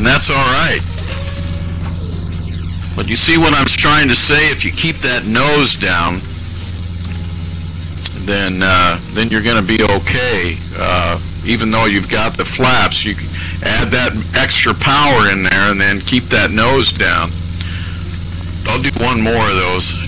and that's all right. But you see what I'm trying to say? If you keep that nose down, then uh, then you're going to be okay. Uh, even though you've got the flaps, you add that extra power in there, and then keep that nose down. I'll do one more of those